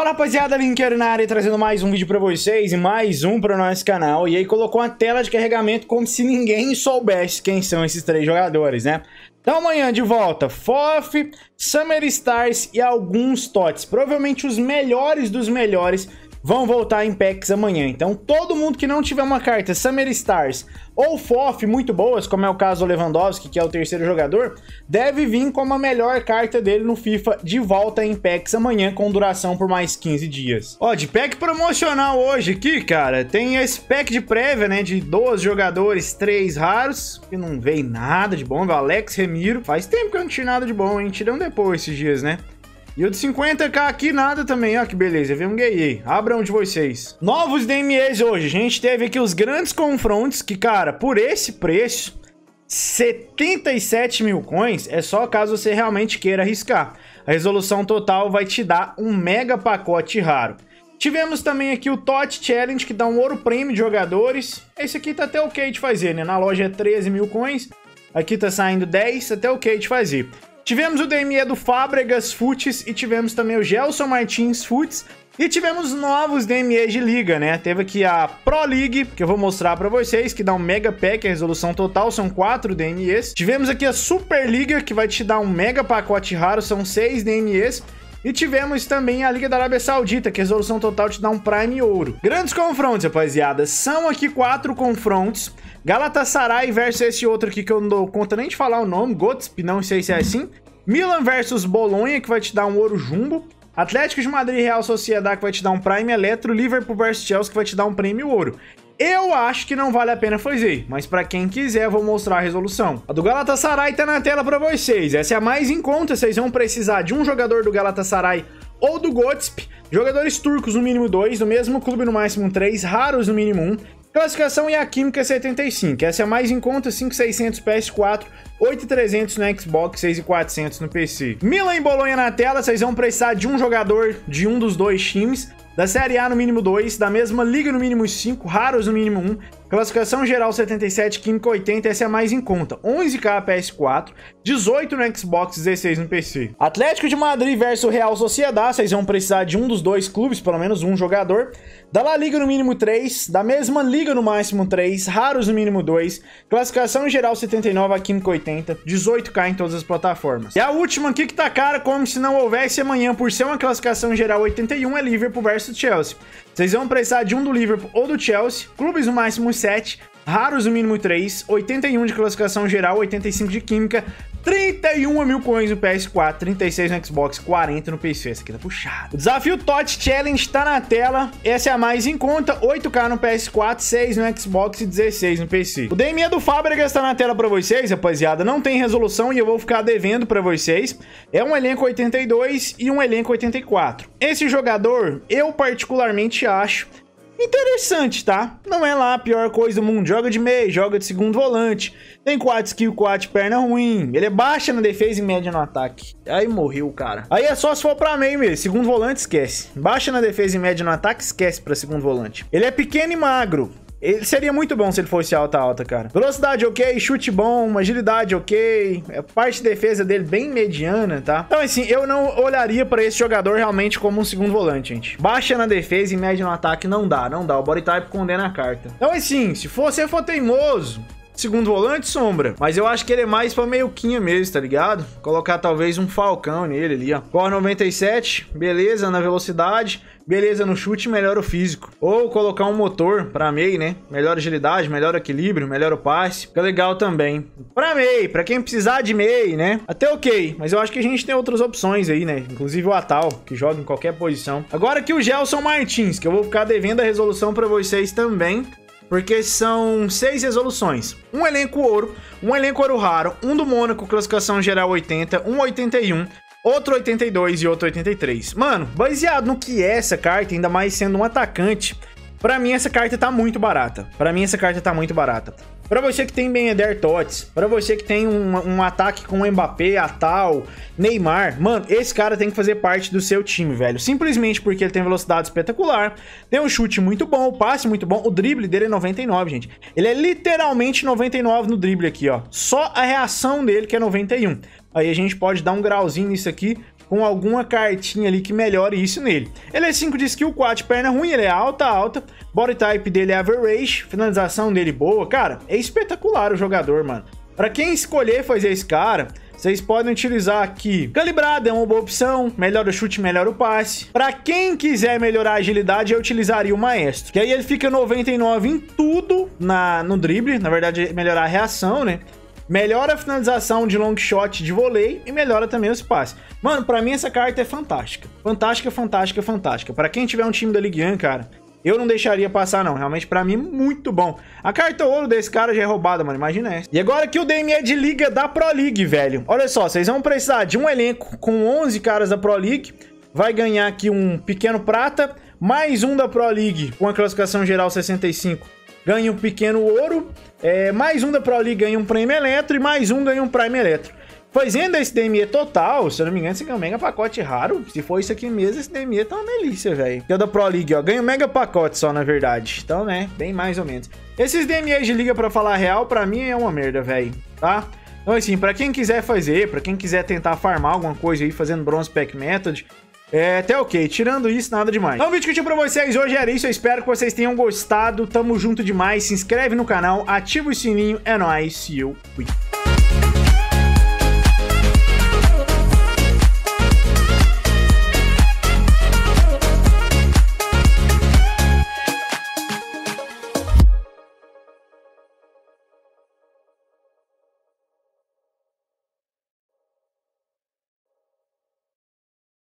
Fala rapaziada, Linker na área trazendo mais um vídeo pra vocês e mais um pro nosso canal. E aí colocou uma tela de carregamento como se ninguém soubesse quem são esses três jogadores, né? Então amanhã de volta, FOF, Summer Stars e alguns TOTS. Provavelmente os melhores dos melhores vão voltar em packs amanhã. Então todo mundo que não tiver uma carta Summer Stars ou FOF muito boas, como é o caso do Lewandowski, que é o terceiro jogador, deve vir como a melhor carta dele no FIFA de volta em packs amanhã com duração por mais 15 dias. Ó, de pack promocional hoje aqui, cara, tem esse pack de prévia, né, de 12 jogadores, 3 raros, que não veio nada de bom, o Alex Remiro. Faz tempo que eu não tinha nada de bom, hein, tirando depois esses dias, né? E o de 50k aqui nada também, ó que beleza, vem um gay Abram de vocês. Novos DMEs hoje, a gente teve aqui os grandes confrontos que, cara, por esse preço, 77 mil coins é só caso você realmente queira arriscar. A resolução total vai te dar um mega pacote raro. Tivemos também aqui o TOT Challenge, que dá um ouro prêmio de jogadores. Esse aqui tá até ok de fazer, né? Na loja é 13 mil coins, aqui tá saindo 10, até ok de fazer. Tivemos o DME do Fábregas Foots e tivemos também o Gelson Martins Foots. E tivemos novos DMEs de liga, né? Teve aqui a Pro League, que eu vou mostrar pra vocês, que dá um mega pack, a resolução total são 4 DMEs. Tivemos aqui a Super Liga, que vai te dar um mega pacote raro, são 6 DMEs. E tivemos também a Liga da Arábia Saudita, que a resolução total te dá um Prime Ouro. Grandes confrontos, rapaziada. São aqui quatro confrontos. Galatasaray versus esse outro aqui que eu não dou conta nem de falar o nome, Gotsp, não sei se é assim. Milan versus Bolonha, que vai te dar um ouro jumbo. Atlético de Madrid Real Sociedade, que vai te dar um Prime Eletro. Liverpool versus Chelsea, que vai te dar um prêmio ouro. Eu acho que não vale a pena fazer, mas para quem quiser vou mostrar a resolução. A do Galatasaray tá na tela para vocês, essa é a mais em conta, vocês vão precisar de um jogador do Galatasaray ou do Gotsp, jogadores turcos no mínimo 2, no mesmo clube no máximo 3, raros no mínimo 1, Classificação e a Química 75. Essa é a mais em conta, 5,600 PS4, 8,300 no Xbox, 6,400 no PC. Milan e Bolonha na tela, vocês vão precisar de um jogador de um dos dois times. Da Série A no mínimo 2, da mesma Liga no mínimo 5, raros no mínimo 1, Classificação geral 77, Química 80, essa é a mais em conta. 11k PS4, 18 no Xbox, 16 no PC. Atlético de Madrid versus Real Sociedade, vocês vão precisar de um dos dois clubes, pelo menos um jogador. Da La Liga no mínimo 3, da mesma Liga no máximo 3, raros no mínimo 2, classificação geral 79, a Química 80, 18k em todas as plataformas. E a última aqui que tá cara, como se não houvesse amanhã, por ser uma classificação geral 81, é Liverpool versus Chelsea. Vocês vão precisar de um do Liverpool ou do Chelsea, clubes no máximo 7, raros no mínimo 3, 81 de classificação geral, 85 de química, 31 mil coins no PS4, 36 no Xbox, 40 no PC. Essa aqui tá puxado. O desafio TOT Challenge tá na tela. Essa é a mais em conta. 8K no PS4, 6 no Xbox e 16 no PC. O DME do Fábricas tá na tela pra vocês, rapaziada. Não tem resolução e eu vou ficar devendo pra vocês. É um elenco 82 e um elenco 84. Esse jogador, eu particularmente acho interessante, tá? Não é lá a pior coisa do mundo. Joga de meio, joga de segundo volante. Tem 4 skill, 4 perna ruim. Ele é baixa na defesa e média no ataque. Aí morreu cara. Aí é só se for pra meio mesmo. Segundo volante, esquece. Baixa na defesa e média no ataque, esquece pra segundo volante. Ele é pequeno e magro. Ele seria muito bom se ele fosse alta alta, cara. Velocidade ok, chute bom, agilidade ok, a parte de defesa dele bem mediana, tá? Então assim, eu não olharia para esse jogador realmente como um segundo volante, gente. Baixa na defesa e média no ataque não dá, não dá. O body type condena a carta. Então assim, se você for teimoso, segundo volante, sombra. Mas eu acho que ele é mais pra meiuquinha mesmo, tá ligado? Colocar talvez um falcão nele ali, ó. Core 97, beleza na velocidade, beleza no chute, melhora o físico. Ou colocar um motor pra meio, né? Melhor agilidade, melhor equilíbrio, melhor o passe. Fica legal também. Pra meio, pra quem precisar de meio, né? Até ok, mas eu acho que a gente tem outras opções aí, né? Inclusive o Atal, que joga em qualquer posição. Agora aqui o Gelson Martins, que eu vou ficar devendo a resolução pra vocês também porque são seis resoluções. Um elenco ouro, um elenco ouro raro, um do Mônaco, classificação geral 80, um 81, outro 82 e outro 83. Mano, baseado no que é essa carta, ainda mais sendo um atacante, Pra mim, essa carta tá muito barata. Pra mim, essa carta tá muito barata. Pra você que tem Ben Eder Tots, pra você que tem um, um ataque com Mbappé, Atal, Neymar, mano, esse cara tem que fazer parte do seu time, velho. Simplesmente porque ele tem velocidade espetacular, tem um chute muito bom, o passe muito bom, o drible dele é 99, gente. Ele é literalmente 99 no drible aqui, ó. Só a reação dele que é 91. Aí a gente pode dar um grauzinho nisso aqui com alguma cartinha ali que melhore isso nele. Ele é 5 de skill, 4 de perna ruim, ele é alta, alta. Body type dele é average, finalização dele boa. Cara, é espetacular o jogador, mano. Pra quem escolher fazer esse cara, vocês podem utilizar aqui. Calibrado é uma boa opção. Melhora o chute, melhora o passe. Para quem quiser melhorar a agilidade, eu utilizaria o Maestro. Que aí ele fica 99 em tudo na, no drible. Na verdade, melhorar a reação, né? Melhora a finalização de long shot de voleio e melhora também os passes. Mano, pra mim essa carta é fantástica. Fantástica, fantástica, fantástica. Pra quem tiver um time da Ligue 1, cara, eu não deixaria passar, não. Realmente, pra mim, muito bom. A carta ouro desse cara já é roubada, mano. Imagina essa. E agora que o DM é de liga da Pro League, velho. Olha só, vocês vão precisar de um elenco com 11 caras da Pro League. Vai ganhar aqui um pequeno prata. Mais um da Pro League com a classificação geral 65. Ganha um pequeno ouro. É, mais um da Pro League ganha um Prime Eletro. E mais um ganha um Prime Eletro. Fazendo esse DME total, se eu não me engano, esse aqui é um mega pacote raro. Se for isso aqui mesmo, esse DME tá uma delícia, velho. Que é da Pro League, ó. Ganha um mega pacote só, na verdade. Então, né, bem mais ou menos. Esses DMEs de liga, pra falar real, pra mim é uma merda, velho. Tá? Então, assim, pra quem quiser fazer, pra quem quiser tentar farmar alguma coisa aí, fazendo Bronze Pack Method, é até ok. Tirando isso, nada demais. Então, o vídeo que eu tinha pra vocês hoje era isso. Eu espero que vocês tenham gostado. Tamo junto demais. Se inscreve no canal, ativa o sininho. É nóis. E eu fui.